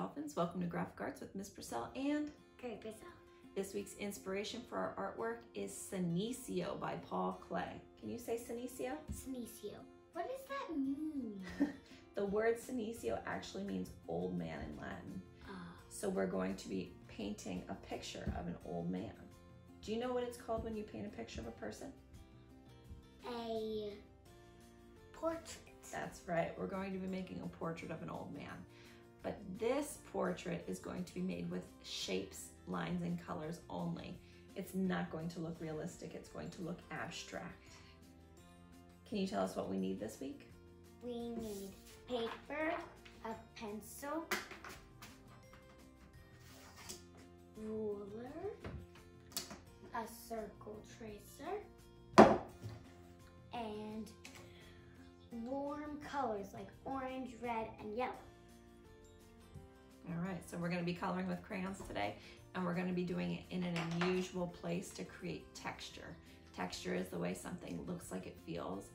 Dolphins. Welcome to Graphic Arts with Miss Purcell and Great Brazil. this week's inspiration for our artwork is Senecio by Paul Klee. Can you say Senecio? Senecio. What does that mean? The word Senecio actually means old man in Latin. uh, So we're going to be painting a picture of an old man. Do you know what it's called when you paint a picture of a person? a portrait. That's right. We're going to be making a portrait of an old man. But this portrait is going to be made with shapes, lines, and colors only. It's not going to look realistic. It's going to look abstract. Can you tell us what we need this week? We need paper, a pencil, ruler, a circle tracer, and warm colors like orange, red, and yellow. All right, so we're going to be coloring with crayons today, and we're going to be doing it in an unusual place to create texture. Texture is the way something looks like it feels,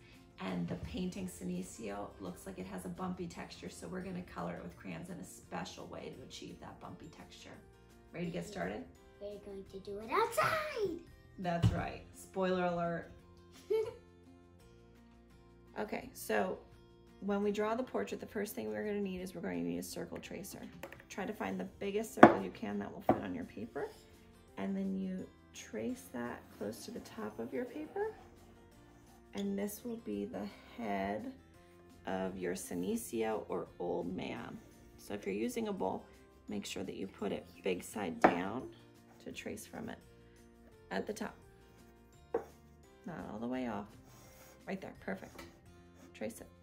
and the painting Senecio looks like it has a bumpy texture, so we're going to color it with crayons in a special way to achieve that bumpy texture. Ready to get started? We're going to do it outside. That's right. Spoiler alert. Okay, so when we draw the portrait, the first thing we're going to need is we're going to need a circle tracer. Try to find the biggest circle you can that will fit on your paper. And then you trace that close to the top of your paper. And this will be the head of your Senecio or old man. So if you're using a bowl, make sure that you put it big side down to trace from it at the top. Not all the way off. Right there, perfect. Trace it.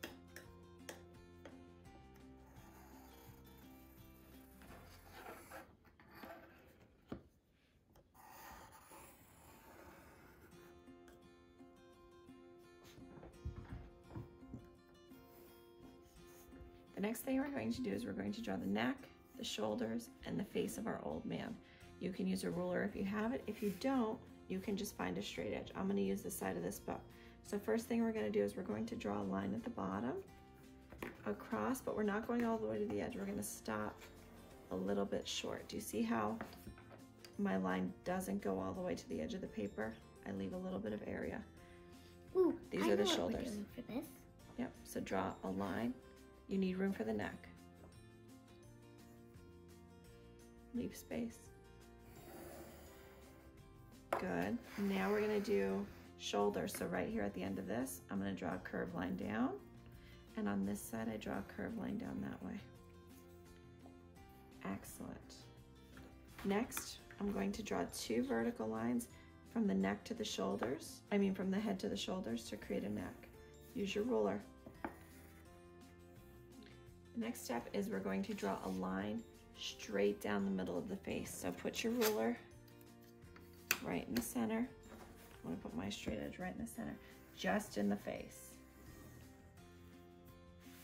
The next thing we're going to do is we're going to draw the neck, the shoulders, and the face of our old man. You can use a ruler if you have it. If you don't, you can just find a straight edge. I'm gonna use the side of this book. So first thing we're gonna do is we're going to draw a line at the bottom across, but we're not going all the way to the edge. We're gonna stop a little bit short. Do you see how my line doesn't go all the way to the edge of the paper? I leave a little bit of area. Ooh, These I are the know what we're shoulders. Yep, so draw a line. You need room for the neck. Leave space. Good. Now we're gonna do shoulders. So right here at the end of this, I'm gonna draw a curved line down. And on this side, I draw a curved line down that way. Excellent. Next, I'm going to draw two vertical lines from the neck to the shoulders. I mean, from the head to the shoulders to create a neck. Use your ruler. Next step is we're going to draw a line straight down the middle of the face. So put your ruler right in the center. I'm gonna put my straight edge right in the center, just in the face.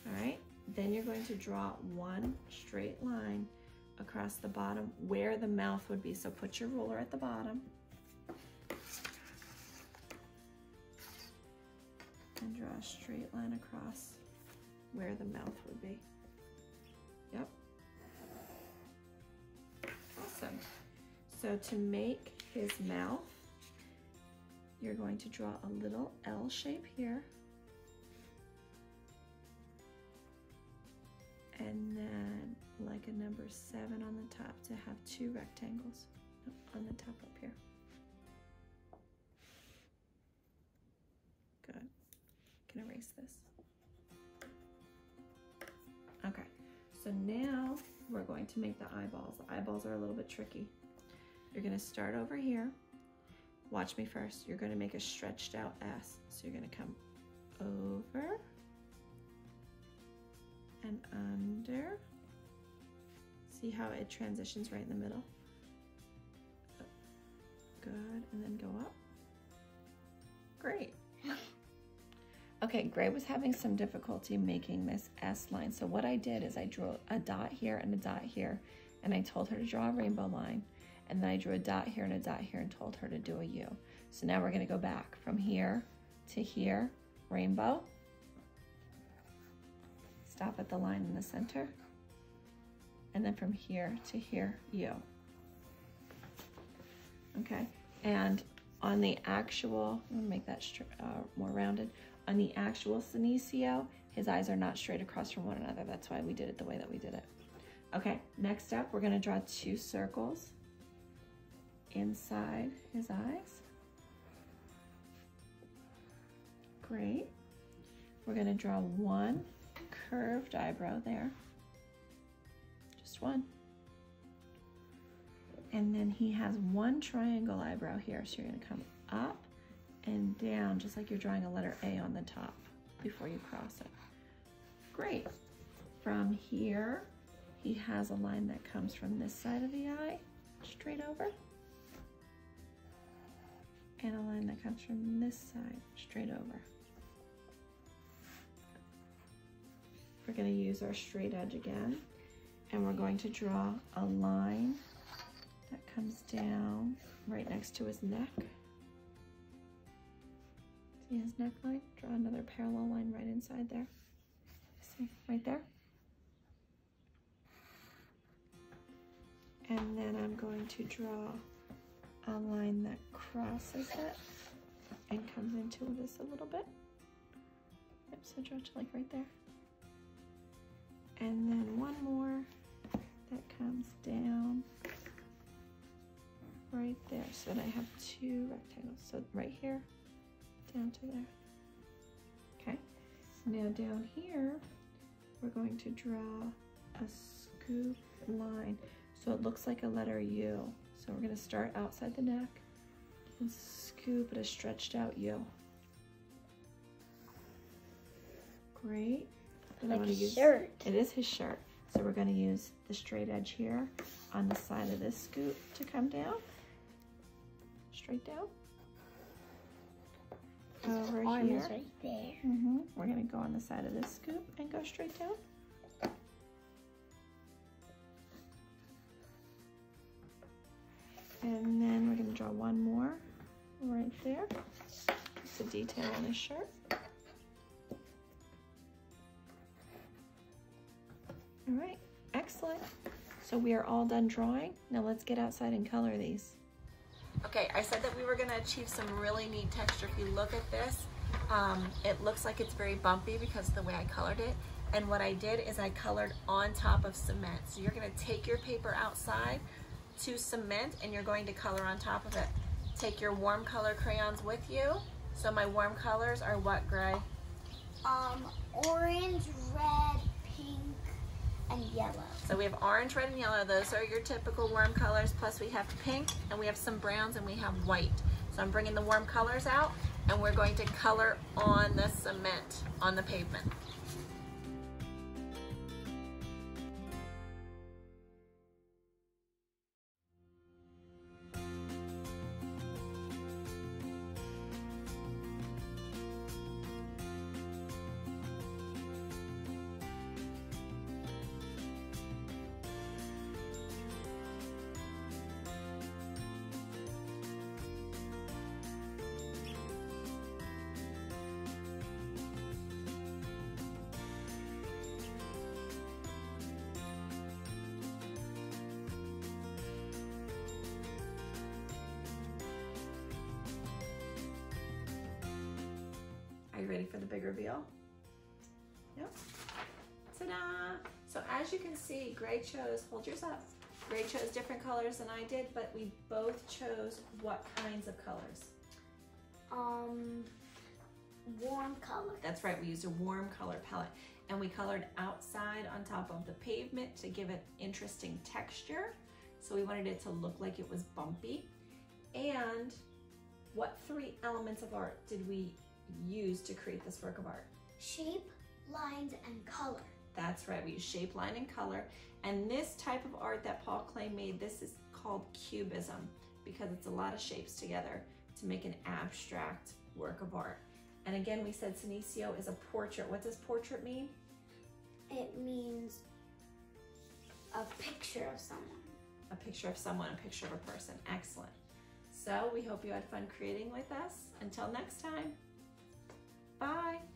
All right, then you're going to draw one straight line across the bottom where the mouth would be. So put your ruler at the bottom. And draw a straight line across where the mouth would be. Yep. Awesome. So to make his mouth, you're going to draw a little L shape here. And then like a number seven on the top to have two rectangles on the top up here. Good. Can erase this. So now we're going to make the eyeballs. The eyeballs are a little bit tricky. You're gonna start over here. Watch me first. You're gonna make a stretched out S. So you're gonna come over and under. See how it transitions right in the middle? Good, and then go up. Okay, Gray was having some difficulty making this S line. So what I did is I drew a dot here and a dot here, and I told her to draw a rainbow line. And then I drew a dot here and a dot here and told her to do a U. So now we're gonna go back from here to here, rainbow. Stop at the line in the center. and then from here to here, U. Okay, and on the actual, I'm gonna make that uh, more rounded. On the actual Senecio, his eyes are not straight across from one another. That's why we did it the way that we did it. Okay, next up, we're gonna draw two circles inside his eyes. Great. We're gonna draw one curved eyebrow there. Just one. And then he has one triangle eyebrow here. So you're gonna come up and down, just like you're drawing a letter A on the top before you cross it. Great. From here, he has a line that comes from this side of the eye, straight over. And a line that comes from this side, straight over. We're gonna use our straight edge again, and we're going to draw a line that comes down right next to his neck. See his neckline? Draw another parallel line right inside there. See, right there. And then I'm going to draw a line that crosses it and comes into this a little bit. Yep, so draw it like right there. And then one more that comes down right there. So then I have two rectangles. So right here, down to there. Okay, now down here, we're going to draw a scoop line. So it looks like a letter U. So we're gonna start outside the neck and scoop it a stretched out U. Great. And like his use, shirt. It is his shirt. So we're gonna use the straight edge here on the side of this scoop to come down. Straight down. Over Arm here. is right there. Mm -hmm. We're gonna go on the side of this scoop and go straight down. And then we're gonna draw one more right there. It's a detail on his shirt. All right, excellent. So we are all done drawing. Now let's get outside and color these. Okay, I said that we were gonna achieve some really neat texture. If you look at this, um, it looks like it's very bumpy because of the way I colored it. And what I did is I colored on top of cement. So you're gonna take your paper outside to cement and you're going to color on top of it. Take your warm color crayons with you. So my warm colors are what, Gray? Um, orange, red, and yellow. So we have orange, red, and yellow. Those are your typical warm colors. Plus we have pink, and we have some browns, and we have white. So I'm bringing the warm colors out, and we're going to color on the cement, on the pavement. Are you ready for the big reveal? Yep. Ta-da! So as you can see, Gray chose, hold yours up. Gray chose different colors than I did, but we both chose what kinds of colors? Um, warm color. That's right, we used a warm color palette. And we colored outside on top of the pavement to give it interesting texture. So we wanted it to look like it was bumpy. And what three elements of art did we used to create this work of art? Shape, lines, and color. That's right, we use shape, line, and color. And this type of art that Paul Klee made, this is called cubism because it's a lot of shapes together to make an abstract work of art. And again, we said Senecio is a portrait. What does portrait mean? It means a picture of someone. A picture of someone, a picture of a person. Excellent. So we hope you had fun creating with us. Until next time. Bye.